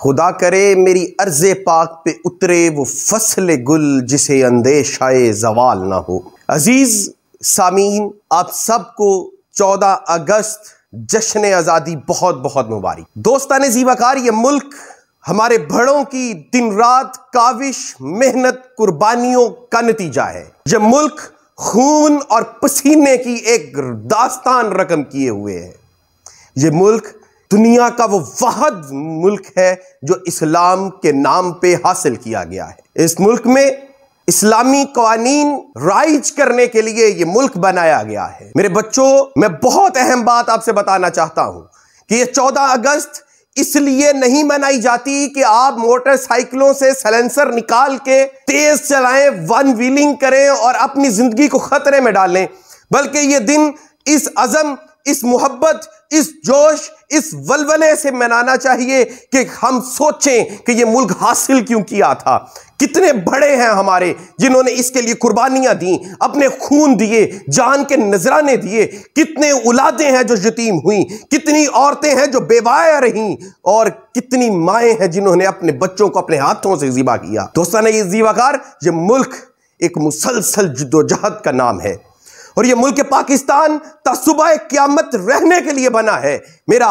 खुदा करे, मेरी अर्ज़ पाक पे उतरे वो फ़सल गुल जिसे अंदेशाए जवाल ना हो। अज़ीज़, सामीन, आप सबको 14 अगस्त, जश्न आज़ादी बहुत बहुत मुबारक। दोस्तान जीवाकार, ये मुल्क हमारे बड़ों की दिन रात काविश, मेहनत, कुर्बानियों का नतीजा है। ये मुल्क खून और पसीने की एक दास्तान रकम किए हुए है। ये मुल्क दुनिया का वो वाहद मुल्क है जो इस्लाम के नाम पे हासिल किया गया है। इस मुल्क में इस्लामी कवानीन राइज करने के लिए ये मुल्क बनाया गया है। मेरे बच्चों, मैं बहुत अहम बात आपसे बताना चाहता हूँ कि ये 14 अगस्त इसलिए नहीं मनाई जाती कि आप मोटरसाइकिलों से सलेंसर निकाल के तेज चलाएँ, वन व्हीलिंग करें और अपनी ज़िंदगी को खतरे में डालें, बल्कि ये दिन इस अजम इस मोहब्बत, इस जोश, इस वलवले से मनाना चाहिए कि हम सोचें कि ये मुल्क हासिल क्यों किया था। कितने बड़े हैं हमारे जिन्होंने इसके लिए कुर्बानियाँ दी, अपने खून दिए, जान के नजराने दिए। कितने औलादे हैं जो यतीम हुई, कितनी औरतें हैं जो बेवाया रहीं, और कितनी माएँ हैं जिन्होंने अपने बच्चों को अपने हाथों से जीवा किया। दोस्तों ने ये जीवाकार ये मुल्क एक मुसलसल जद्दोजहद का नाम है। और ये मुल्क पाकिस्तान तसुबा क्यामत रहने के लिए बना है। मेरा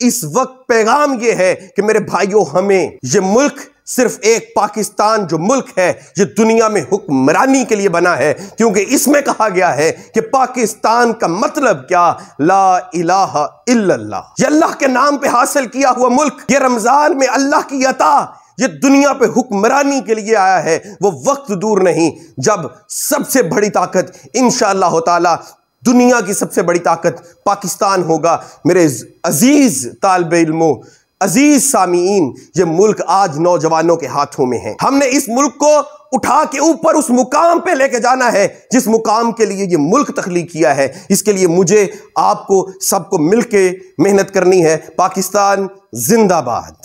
इस वक्त पैगाम ये है कि मेरे भाइयों, हमें ये मुल्क सिर्फ़ एक पाकिस्तान जो मुल्क है, ये दुनिया में हुक्मरानी के लिए बना है, क्योंकि इसमें कहा गया है कि पाकिस्तान का मतलब क्या? ला इलाहा इल्लल्लाह। ये अल्लाह के नाम पे हासिल किया हुआ मुल्क, ये रमज़ान में अल्लाह की अता, ये दुनिया पे हुक्मरानी के लिए आया है, वो वक्त दूर नहीं, जब सबसे बड़ी ताकत इन ताला, दुनिया की सबसे बड़ी ताकत पाकिस्तान होगा। मेरे अज़ीज़ तालब इल्मों अज़ीज़ सामीन, ये मुल्क आज नौजवानों के हाथों में है। हमने इस मुल्क को उठा के ऊपर उस मुकाम पे लेके जाना है, जिस मुकाम के लिए ये मुल्क तख्लीक किया है। इसके लिए मुझे, आपको, सबको मिलके मेहनत करनी है। पाकिस्तान जिंदाबाद।